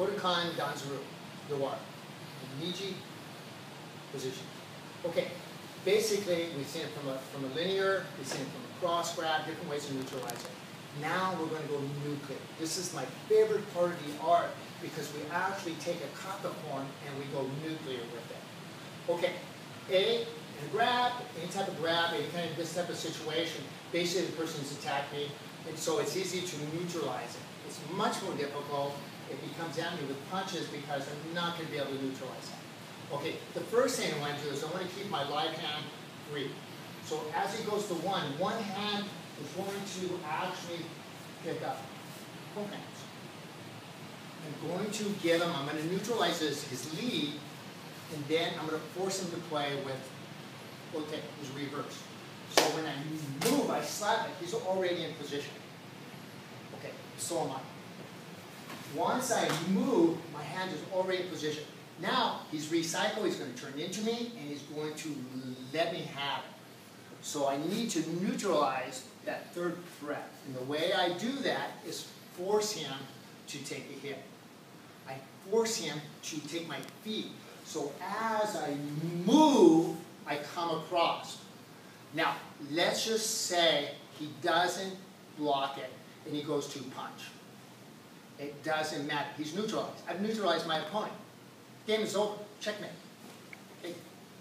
Kodenkan Danzuru, Noir, Niji position. Okay, basically we've seen it from a, from a linear, we've seen it from a cross grab, different ways to neutralize it. Now we're going to go nuclear. This is my favorite part of the art because we actually take a kata form and we go nuclear with it. Okay, A, and grab, any type of grab, any kind of this type of situation, basically the person person's attacked me, and so it's easy to neutralize it. It's much more difficult if he comes at me with punches because I'm not going to be able to neutralize that. Okay, the first thing I want to do is I want to keep my right hand free. So as he goes to one, one hand is going to actually pick up hands. I'm going to get him, I'm going to neutralize his, his lead, and then I'm going to force him to play with, okay, his reverse. So when I move, I slap it, he's already in position. Okay, so am I. Once I move, my hand is already in position. Now, he's recycled, he's going to turn into me, and he's going to let me have it. So I need to neutralize that third threat. And the way I do that is force him to take a hit. I force him to take my feet. So as I move, I come across. Now, let's just say he doesn't block it and he goes to punch. It doesn't matter. He's neutralized. I've neutralized my opponent. Game is over. Checkmate. Okay.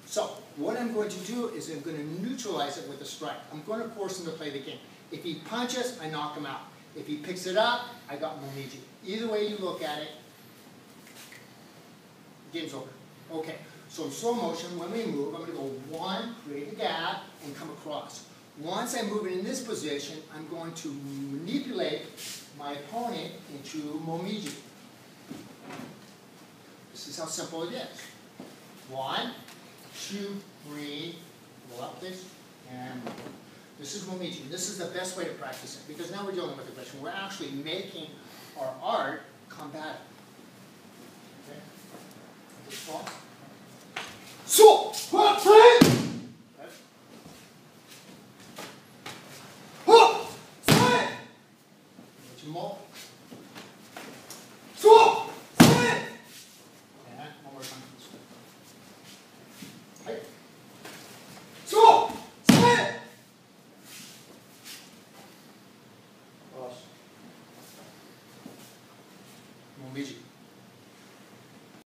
So what I'm going to do is I'm going to neutralize it with a strike. I'm going to force him to play the game. If he punches, I knock him out. If he picks it up, I got Momiji. Either way you look at it, game's over. Okay, so in slow motion, when we move, I'm going to go one, create a gap, and come across. Once I'm moving in this position, I'm going to manipulate my opponent into Momiji. This is how simple it is. One, two, three, go up this, and this is Momiji. This is the best way to practice it, because now we're dealing with aggression. We're actually making our art combative. も。そう。そ、じそう。そもう目尻